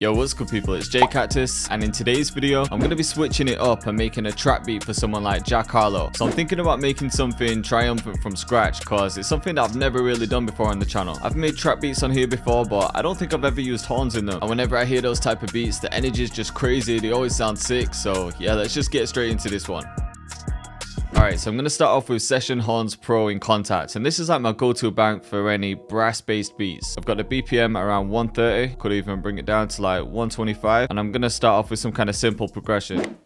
Yo, what's good people, it's Jay Cactus, and in today's video, I'm going to be switching it up and making a trap beat for someone like Jack Harlow. So I'm thinking about making something triumphant from scratch, cause it's something that I've never really done before on the channel. I've made trap beats on here before, but I don't think I've ever used horns in them. And whenever I hear those type of beats, the energy is just crazy, they always sound sick, so yeah, let's just get straight into this one. Alright, so I'm going to start off with Session Horns Pro in Kontakt, and this is like my go-to bank for any brass-based beats. I've got the BPM around 130, could even bring it down to like 125, and I'm going to start off with some kind of simple progression.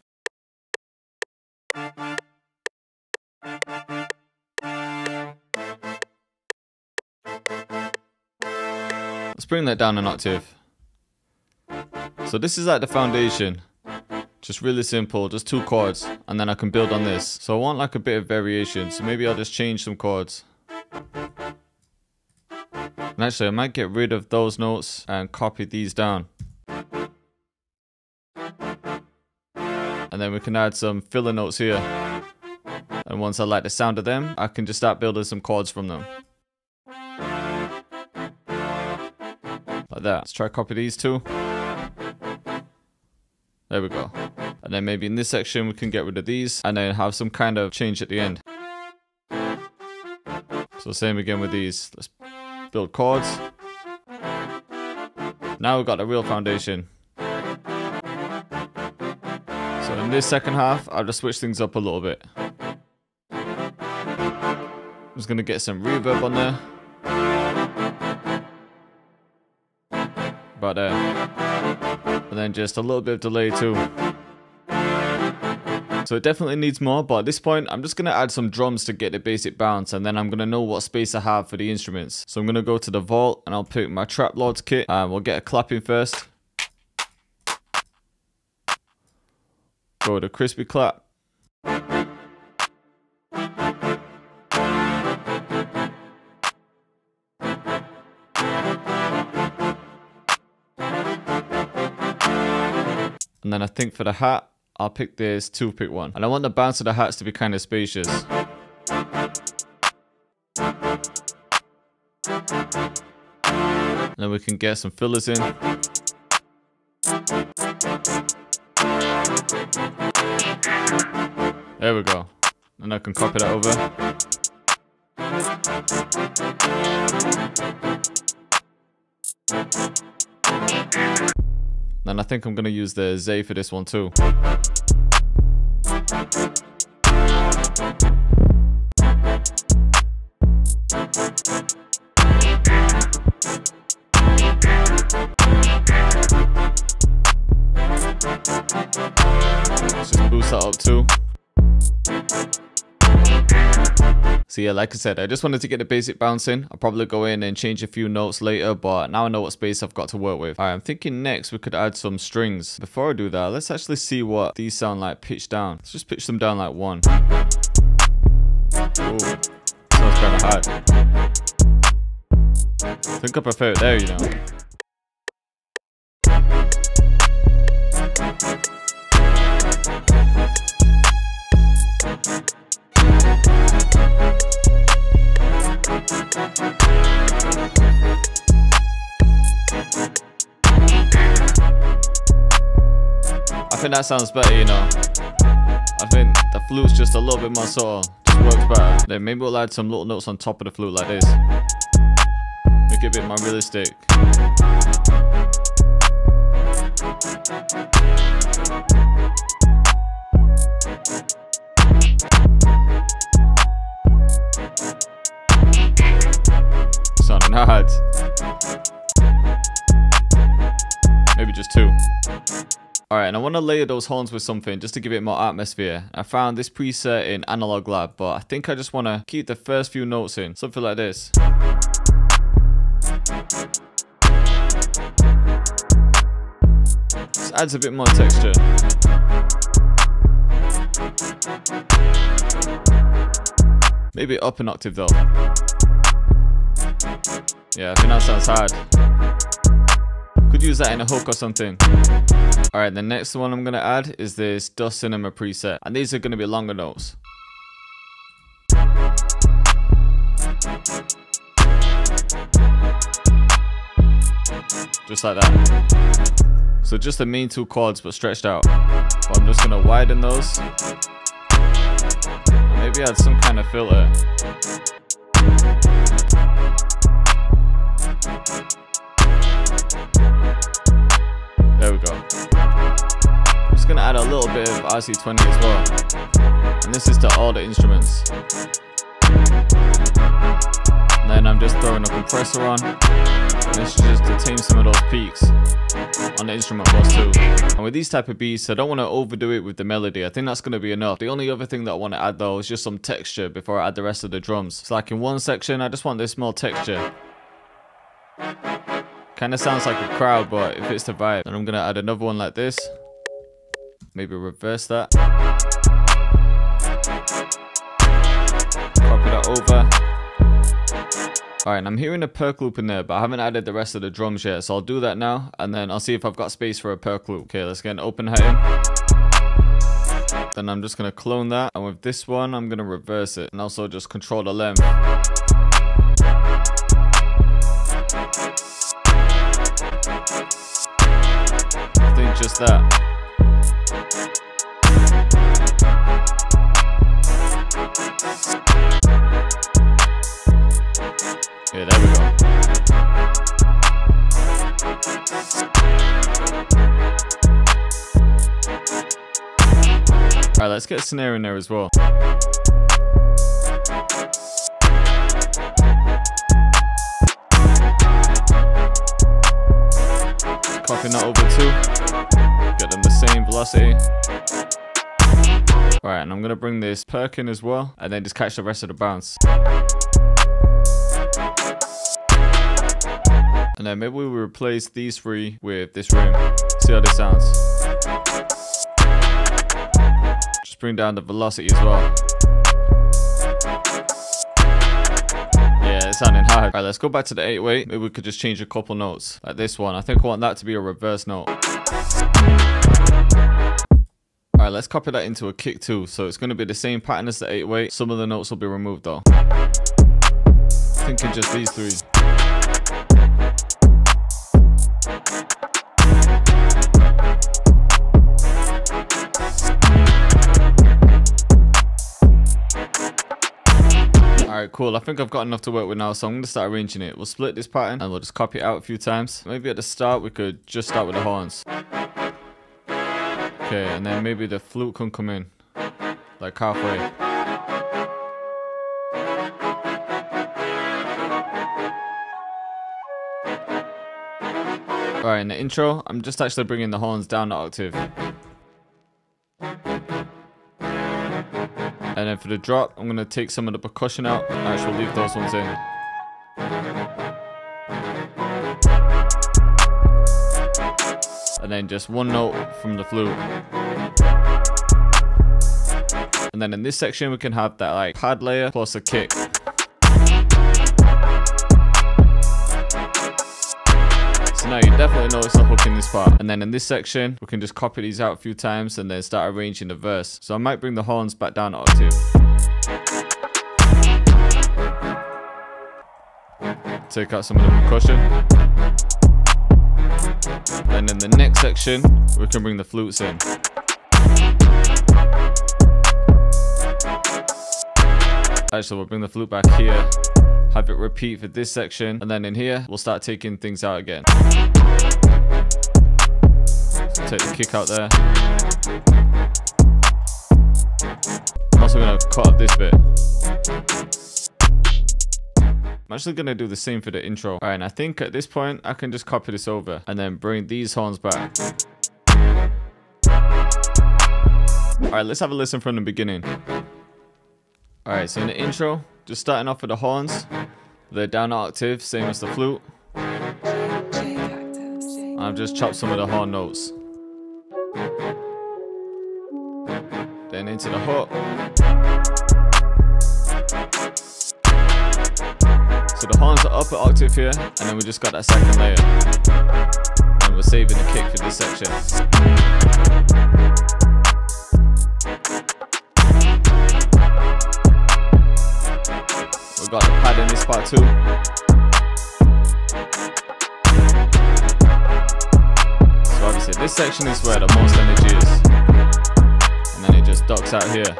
Let's bring that down an octave. So this is like the foundation. Just really simple, just two chords, and then I can build on this. So I want like a bit of variation, so maybe I'll just change some chords. And actually, I might get rid of those notes and copy these down. And then we can add some filler notes here. And once I like the sound of them, I can just start building some chords from them. Like that. Let's try copy these two. There we go. And then maybe in this section we can get rid of these and then have some kind of change at the end. So same again with these. Let's build chords. Now we've got a real foundation. So in this second half, I'll just switch things up a little bit. I'm just going to get some reverb on there. About there. Uh, and then just a little bit of delay too. So it definitely needs more, but at this point, I'm just going to add some drums to get the basic bounce, and then I'm going to know what space I have for the instruments. So I'm going to go to the vault, and I'll pick my Trap Lords kit, and we'll get a clapping first. Go to crispy clap. And then I think for the hat, I'll pick this toothpick one. And I want the bounce of the hats to be kind of spacious. then we can get some fillers in. There we go. And I can copy that over. And I think I'm going to use the Zay for this one too. Let's just boost that up too. So yeah, like I said, I just wanted to get the basic bouncing. I'll probably go in and change a few notes later, but now I know what space I've got to work with. Alright, I'm thinking next we could add some strings. Before I do that, let's actually see what these sound like pitched down. Let's just pitch them down like one. Ooh, sounds kind of hard. I think I prefer it there, you know. Think that sounds better, you know. I think the flute's just a little bit more of, just works better. Then maybe we'll add some little notes on top of the flute like this. Make it a bit more realistic. And I want to layer those horns with something just to give it more atmosphere. I found this preset in Analog Lab, but I think I just want to keep the first few notes in. Something like this. Adds a bit more texture. Maybe up an octave though. Yeah, I think that sounds hard. Could use that in a hook or something. Alright, the next one I'm going to add is this Dust Cinema preset. And these are going to be longer notes. Just like that. So just the main two chords but stretched out. But I'm just gonna widen those. Maybe add some kind of filter. Gonna add a little bit of RC20 as well. And this is to all the instruments. And then I'm just throwing a compressor on. This is just to tame some of those peaks on the instrument bus too. And with these type of beats, I don't want to overdo it with the melody. I think that's going to be enough. The only other thing that I want to add though is just some texture before I add the rest of the drums. So like in one section, I just want this small texture. Kind of sounds like a crowd, but if it's the vibe, then I'm going to add another one like this. Maybe reverse that. Copy that over. Alright, and I'm hearing a perc loop in there, but I haven't added the rest of the drums yet, so I'll do that now, and then I'll see if I've got space for a perc loop. Okay, let's get an open hat in. Then I'm just going to clone that, and with this one, I'm going to reverse it, and also just control the length. I think just that. Alright, let's get a snare in there as well. Copying that over too. Get them the same velocity. Alright, and I'm gonna bring this perc in as well, and then just catch the rest of the bounce. And then maybe we replace these three with this room. See how this sounds. Bring down the velocity as well. Yeah, it's sounding hard. Alright, let's go back to the 808. Maybe we could just change a couple notes. Like this one. I think I want that to be a reverse note. Alright, let's copy that into a kick too. So it's going to be the same pattern as the 808. Some of the notes will be removed though. i Thinking just these three. Alright, cool. I think I've got enough to work with now, so I'm going to start arranging it. We'll split this pattern and we'll just copy it out a few times. Maybe at the start, we could just start with the horns. Okay, and then maybe the flute can come in. Like halfway. Alright, in the intro, I'm just actually bringing the horns down an octave. Then for the drop, I'm going to take some of the percussion out. Actually, leave those ones in. And then just one note from the flute. And then in this section, we can have that like pad layer plus a kick. Definitely notice a hook in this part. And then in this section, we can just copy these out a few times and then start arranging the verse. So I might bring the horns back down octave. Take out some of the percussion. And in the next section, we can bring the flutes in. Actually, we'll bring the flute back here have it repeat for this section and then in here we'll start taking things out again. Take the kick out there. I'm also to cut up this bit. I'm actually to do the same for the intro. Alright and I think at this point I can just copy this over and then bring these horns back. Alright let's have a listen from the beginning. Alright so in the intro just starting off with the horns. They're down octave, same as the flute. I've just chopped some of the horn notes. Then into the hook. So the horns are up at octave here, and then we just got that second layer. And we're saving the kick for this section. Part too. So obviously. This section is where the most energy is. And then it just docks out here.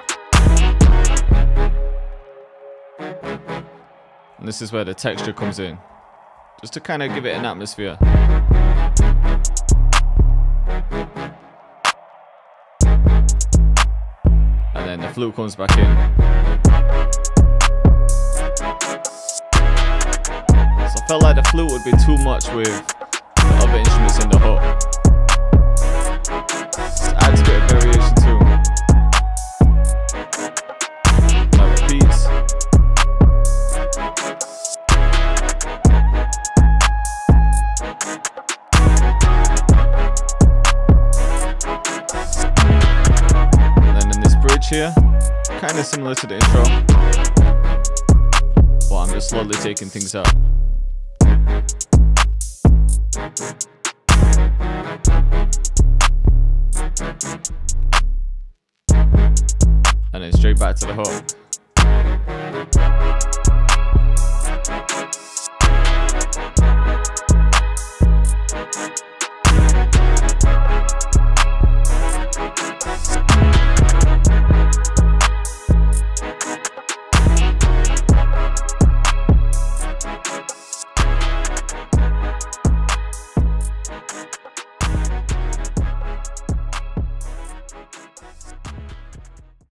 And this is where the texture comes in. Just to kind of give it an atmosphere. And then the flute comes back in. Felt like the flute would be too much with the other instruments in the hook. Adds a bit of variation too. And then in this bridge here, kind of similar to the intro. But I'm just slowly taking things out. And then straight back to the hook.